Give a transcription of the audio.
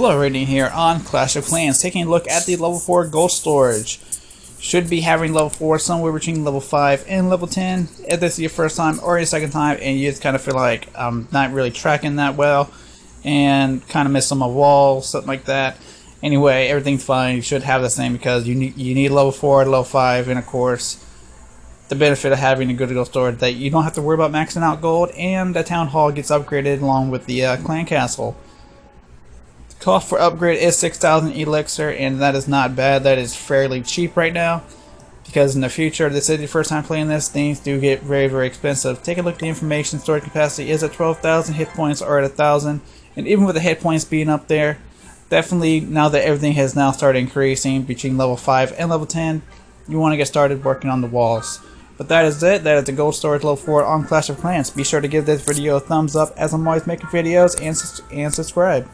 Flo rating here on Clash of Clans, taking a look at the level 4 gold storage. Should be having level 4 somewhere between level 5 and level 10. If this is your first time or your second time and you just kind of feel like I'm not really tracking that well and kind of miss on my wall, something like that. Anyway, everything's fine. You should have the same because you need, you need level 4, level 5, and of course the benefit of having a good gold storage that you don't have to worry about maxing out gold and the town hall gets upgraded along with the uh, clan castle. The cost for upgrade is 6,000 elixir and that is not bad. That is fairly cheap right now because in the future, this is your first time playing this, things do get very, very expensive. Take a look at the information. Storage capacity is at 12,000. Hit points are at 1,000. And even with the hit points being up there, definitely now that everything has now started increasing between level 5 and level 10, you want to get started working on the walls. But that is it. That is the gold storage level 4 on Clash of Clans. Be sure to give this video a thumbs up as I'm always making videos and, and subscribe.